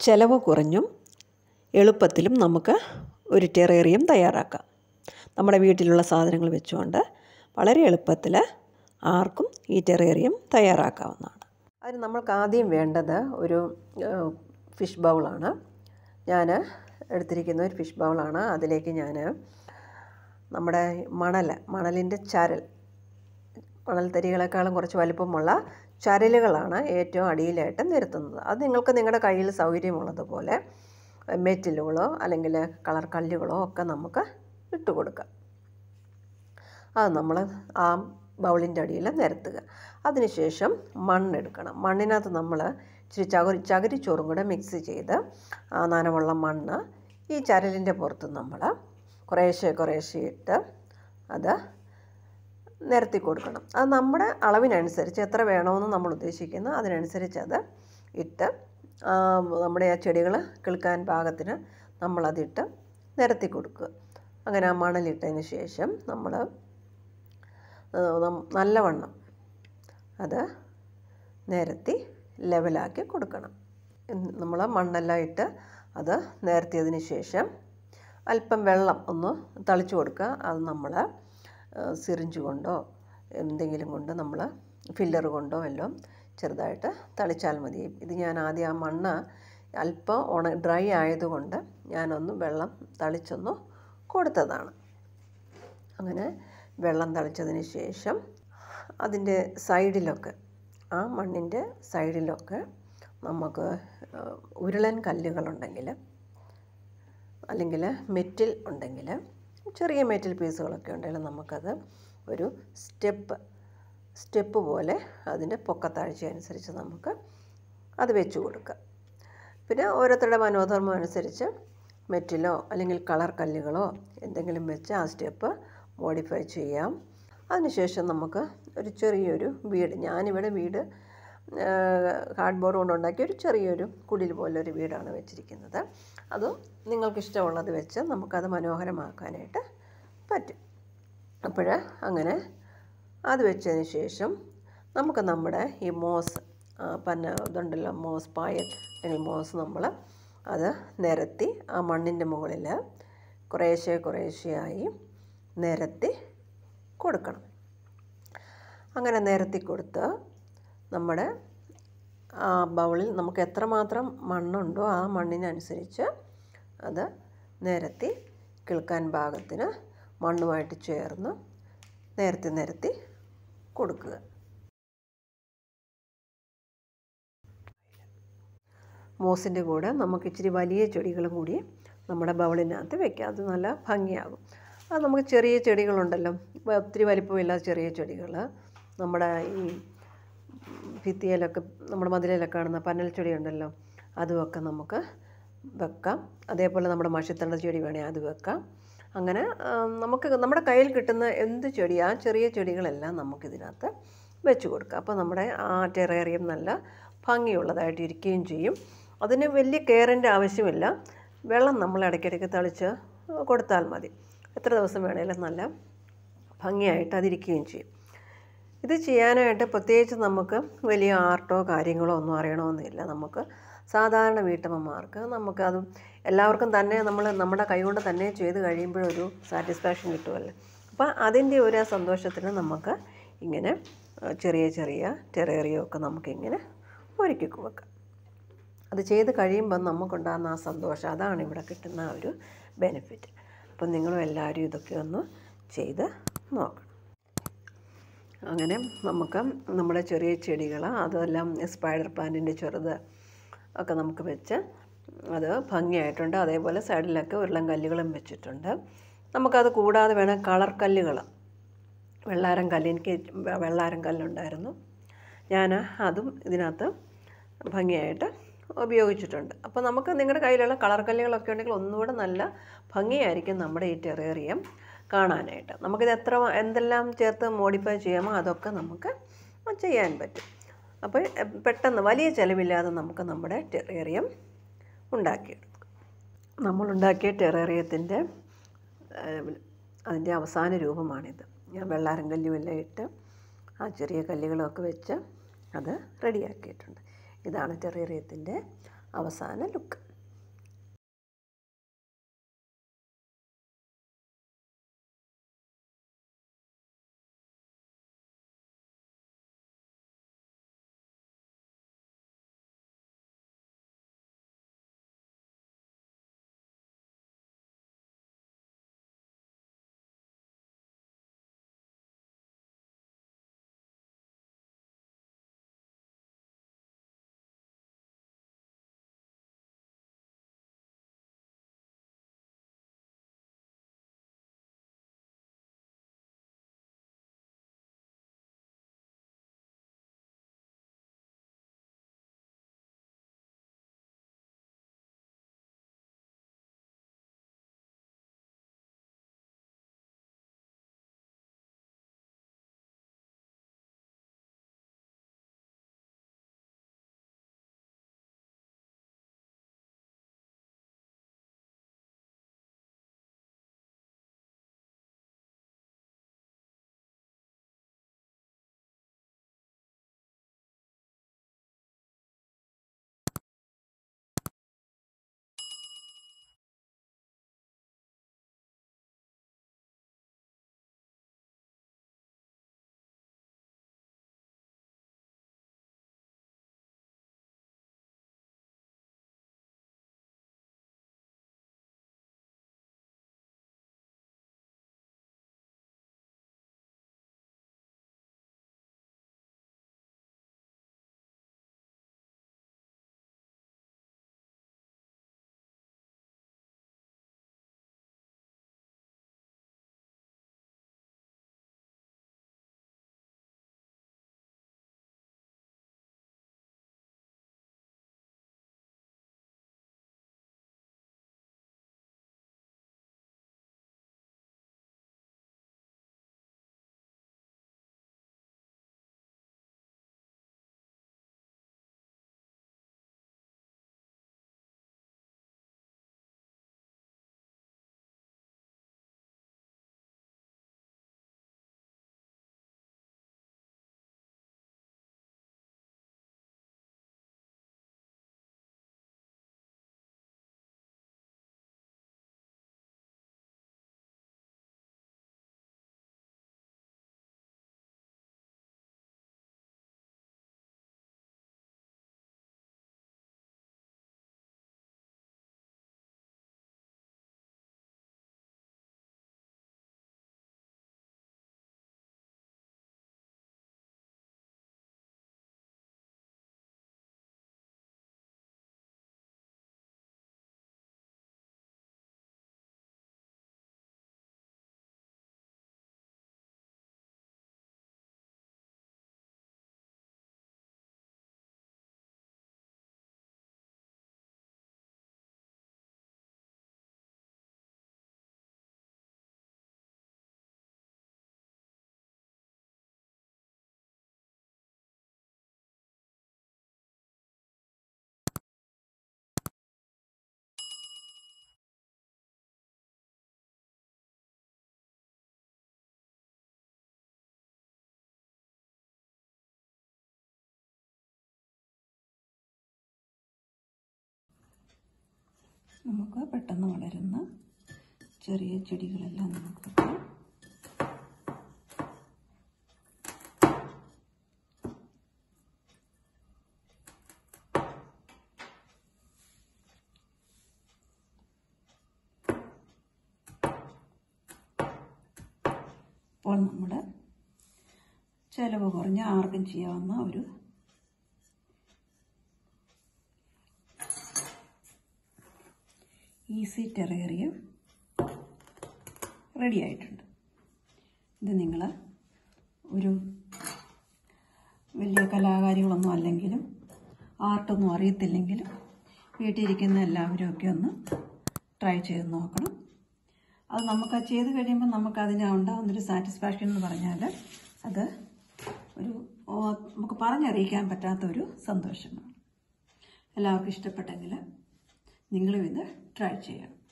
ചിലവ് കുറഞ്ഞും എളുപ്പത്തിലും നമുക്ക് ഒരു ടെറേറിയം തയ്യാറാക്കാം. നമ്മുടെ വീട്ടിലുള്ള സാധനങ്ങൾ വെച്ചുകൊണ്ട് വളരെ എളുപ്പത്തിൽ ആർക്കും ഈ ടെറേറിയം തയ്യാറാക്കാവുന്നതാണ്. അതിന് നമ്മൾക്ക് ആദ്യം വേണ്ടത് ഒരു ഫിഷ് ബൗളാണ്. ഞാൻ എടുത്തിരിക്കുന്ന ഒരു ഫിഷ് ബൗളാണ്. അതിലേക്ക് ഞാൻ നമ്മുടെ മണൽ മണലിന്റെ ചരൽ മണൽ തരികളെക്കാളും കുറച്ച് വലിപ്പമുള്ള ചരലുകളാണ് ഏറ്റവും അടിയിലായിട്ട് നിരത്തുന്നത്. അത് നിങ്ങൾക്ക് നിങ്ങളുടെ കയ്യിൽ സൗകര്യമുള്ളതുപോലെ മെറ്റലുകളോ അല്ലെങ്കിൽ കളർ കല്ലുകളോ ഒക്കെ നമുക്ക് ഇട്ട് കൊടുക്കാം. അത് നമ്മൾ ആ ബൗളിന്റെ അടിയിൽ നിരത്തുക. അതിനുശേഷം മണ്ണെടുക്കണം. മണ്ണിനകത്ത് നമ്മൾ ഇച്ചിരി ചകരി ചകിരിച്ചോറും കൂടെ മിക്സ് ചെയ്ത് ആ നനവുള്ള മണ്ണ് ഈ ചരലിന്റെ പുറത്ത് നമ്മൾ കുറേശ്ശെ കുറേശ്ശെ ഇട്ട് അത് നിരത്തി കൊടുക്കണം. അത് നമ്മുടെ അളവിനനുസരിച്ച് എത്ര വേണമെന്ന് നമ്മൾ ഉദ്ദേശിക്കുന്നു അതിനനുസരിച്ച് അത് ഇട്ട് നമ്മുടെ ആ ചെടികൾ കിളുക്കാൻ പാകത്തിന് നമ്മളതിട്ട് നിരത്തി കൊടുക്കുക. അങ്ങനെ ആ മണലിട്ടതിന് ശേഷം നമ്മൾ നല്ലവണ്ണം അത് നിരത്തി ലെവലാക്കി കൊടുക്കണം. നമ്മൾ മണ്ണെല്ലാം ഇട്ട് അത് നിരത്തിയതിന് ശേഷം അല്പം വെള്ളം ഒന്ന് തളിച്ചു കൊടുക്കുക. അത് നമ്മൾ സിറിഞ്ച് കൊണ്ടോ എന്തെങ്കിലും കൊണ്ട് നമ്മൾ ഫില്ലർ കൊണ്ടോ എല്ലാം ചെറുതായിട്ട് തളിച്ചാൽ മതി. ഇത് ഞാൻ ആദ്യം ആ മണ്ണ് അല്പം ഉണ ഡ്രൈ ആയതുകൊണ്ട് ഞാനൊന്ന് വെള്ളം തളിച്ചൊന്ന് കൊടുത്തതാണ്. അങ്ങനെ വെള്ളം തളിച്ചതിന് ശേഷം അതിന്റെ സൈഡിലൊക്കെ ആ മണ്ണിന്റെ സൈഡിലൊക്കെ നമുക്ക് ഉരുളൻ കല്ലുകളുണ്ടെങ്കിൽ അല്ലെങ്കിൽ മെറ്റിൽ ഉണ്ടെങ്കിൽ ചെറിയ മെറ്റൽ പീസുകളൊക്കെ ഉണ്ടെങ്കിൽ നമുക്കത് ഒരു സ്റ്റെപ്പ് സ്റ്റെപ്പ് പോലെ അതിന്റെ പൊക്കത്താഴ്ച അനുസരിച്ച് നമുക്ക് അത് വെച്ച് കൊടുക്കാം. പിന്നെ ഓരോരുത്തരുടെ മനോധർമ്മം അനുസരിച്ച് മെറ്റിലോ അല്ലെങ്കിൽ കളർ കല്ലുകളോ എന്തെങ്കിലും വെച്ച് ആ സ്റ്റെപ്പ് മോഡിഫൈ ചെയ്യാം. അതിനുശേഷം നമുക്ക് ഒരു ചെറിയൊരു വീട് ഞാനിവിടെ വീട് കാർഡ്ബോർഡ് കൊണ്ടുണ്ടാക്കിയ ഒരു ചെറിയൊരു കുടിൽ പോലൊരു വീടാണ് വെച്ചിരിക്കുന്നത്. അത് നിങ്ങൾക്കിഷ്ടമുള്ളത് വെച്ച് നമുക്കത് മനോഹരമാക്കാനായിട്ട് പറ്റും. അപ്പോൾ അങ്ങനെ അത് വെച്ചതിന് ശേഷം നമുക്ക് നമ്മുടെ ഈ മോസ് പന്ന ഇതുണ്ടല്ലോ മോസ് പായൽ അല്ലെങ്കിൽ മോസ് നമ്മൾ അത് നിരത്തി ആ മണ്ണിന്റെ മുകളിൽ കുറേശ്ശെ കുറേശ്ശെയായി നിരത്തി കൊടുക്കണം. അങ്ങനെ നിരത്തി കൊടുത്ത് നമ്മുടെ ആ ബൗളിൽ നമുക്ക് എത്രമാത്രം മണ്ണുണ്ടോ ആ മണ്ണിനനുസരിച്ച് അത് നിരത്തി കിളിക്കാൻ പാകത്തിന് മണ്ണുമായിട്ട് ചേർന്ന് നിരത്തി നിരത്തി കൊടുക്കുക. മോസിന്റെ കൂടെ നമുക്ക് ഇച്ചിരി വലിയ ചെടികളും കൂടി നമ്മുടെ ബൗളിനകത്ത് വെക്കാം. അത് നല്ല ഭംഗിയാകും. അത് നമുക്ക് ചെറിയ ചെടികളുണ്ടല്ലോ. ഒത്തിരി വലിപ്പമില്ലാത്ത ചെറിയ ചെടികൾ നമ്മുടെ ഈ ഭിത്തിയിലൊക്കെ നമ്മുടെ മതിലിലൊക്കെ കാണുന്ന പന്നൽ ചെടി ഉണ്ടല്ലോ അതുമൊക്കെ നമുക്ക് വെക്കാം. അതേപോലെ നമ്മുടെ മഷിത്തണ്ട ചെടി വേണേൽ അത് വെക്കാം. അങ്ങനെ നമുക്ക് നമ്മുടെ കയ്യിൽ കിട്ടുന്ന എന്ത് ചെടി ആ ചെറിയ ചെടികളെല്ലാം നമുക്കിതിനകത്ത് വെച്ച് കൊടുക്കാം. അപ്പോൾ നമ്മുടെ ആ ടെറേറിയം നല്ല ഭംഗിയുള്ളതായിട്ട് ഇരിക്കുകയും ചെയ്യും. അതിന് വലിയ കെയറിന്റെ ആവശ്യമില്ല. വെള്ളം നമ്മൾ ഇടയ്ക്കിടയ്ക്ക് തളിച്ച് കൊടുത്താൽ മതി. എത്ര ദിവസം വേണേലും നല്ല ഭംഗിയായിട്ട് അതിരിക്കുകയും ചെയ്യും. ഇത് ചെയ്യാനായിട്ട് പ്രത്യേകിച്ച് നമുക്ക് വലിയ ആർട്ടോ കാര്യങ്ങളോ ഒന്നും അറിയണമെന്നില്ല. നമുക്ക് സാധാരണ വീട്ടമ്മമാർക്ക് നമുക്കത് എല്ലാവർക്കും തന്നെ നമ്മൾ നമ്മുടെ കൈകൊണ്ട് തന്നെ ചെയ്ത് കഴിയുമ്പോഴൊരു സാറ്റിസ്ഫാക്ഷൻ കിട്ടുമല്ലോ അപ്പോൾ അതിന്റെ ഒരു സന്തോഷത്തിന് നമുക്ക് ഇങ്ങനെ ചെറിയ ചെറിയ ചെറിയൊക്കെ നമുക്കിങ്ങനെ ഒരുക്കി വെക്കാം. അത് ചെയ്ത് കഴിയുമ്പം നമുക്കുണ്ടാകുന്ന ആ സന്തോഷം അതാണ് ഇവിടെ കിട്ടുന്ന ഒരു ബെനിഫിറ്റ് അപ്പം നിങ്ങളും എല്ലാവരും ഇതൊക്കെ ഒന്ന് ചെയ്ത് നോക്കണം. അങ്ങനെ നമുക്ക് നമ്മുടെ ചെറിയ ചെടികൾ അതെല്ലാം സ്പൈഡർ പ്ലാന്റിന്റെ ചെറുത് ഒക്കെ നമുക്ക് വെച്ച് അത് ഭംഗിയായിട്ടുണ്ട്. അതേപോലെ സൈഡിലൊക്കെ ഉരുളം കല്ലുകളും വെച്ചിട്ടുണ്ട്. നമുക്കത് കൂടാതെ വേണം കളർ കല്ലുകൾ. വെള്ളാരം കല്ല് എനിക്ക് വെള്ളാരം കല്ലുണ്ടായിരുന്നു. ഞാൻ അതും ഇതിനകത്ത് ഭംഗിയായിട്ട് ഉപയോഗിച്ചിട്ടുണ്ട്. അപ്പോൾ നമുക്ക് നിങ്ങളുടെ കയ്യിലുള്ള കളർ കല്ലുകളൊക്കെ ഉണ്ടെങ്കിൽ ഒന്നുകൂടെ നല്ല ഭംഗിയായിരിക്കും നമ്മുടെ ഈ ടെറേറിയം കാണാനായിട്ട്. നമുക്കിത് എത്ര എന്തെല്ലാം ചേർത്ത് മോഡിഫൈ ചെയ്യാമോ അതൊക്കെ നമുക്ക് ചെയ്യാൻ പറ്റും. അപ്പോൾ പെട്ടെന്ന് വലിയ ചിലവില്ലാതെ നമുക്ക് നമ്മുടെ ടെറേറിയം ഉണ്ടാക്കിയെടുക്കും. നമ്മളുണ്ടാക്കിയ ടെറേറിയത്തിന്റെ അതിന്റെ അവസാന രൂപമാണിത്. ഞാൻ വെള്ളാരം കല്ലുമെല്ലാം ഇട്ട് ആ ചെറിയ കല്ലുകളൊക്കെ വെച്ച് അത് റെഡിയാക്കിയിട്ടുണ്ട് ഇതാണ് ടെറേറിയത്തിന്റെ അവസാന ലുക്ക് നമുക്ക് പെട്ടെന്ന് വളരുന്ന ചെറിയ ചെടികളെല്ലാം നമുക്ക് ഇപ്പോൾ നമ്മുടെ ചിലവ് കുറഞ്ഞ ആർക്കും ചെയ്യാവുന്ന ഒരു ഈസി ടെറേറിയം റെഡി ആയിട്ടുണ്ട്. ഇത് നിങ്ങൾ ഒരു വലിയ കലാകാരികളൊന്നും അല്ലെങ്കിലും ആർട്ടൊന്നും അറിയത്തില്ലെങ്കിലും വീട്ടിലിരിക്കുന്ന എല്ലാവരും ഒക്കെ ഒന്ന് ട്രൈ ചെയ്ത് നോക്കണം. അത് നമുക്ക് ചെയ്ത് കഴിയുമ്പോൾ നമുക്ക് അതിന് ഉണ്ടാകുന്നൊരു സാറ്റിസ്ഫാക്ഷൻ എന്ന് പറഞ്ഞാൽ അത് ഒരു നമുക്ക് പറഞ്ഞറിയിക്കാൻ പറ്റാത്ത ഒരു സന്തോഷമാണ്. എല്ലാവർക്കും ഇഷ്ടപ്പെട്ടെങ്കിൽ നിങ്ങളും ഇത് ട്രൈ ചെയ്യണം.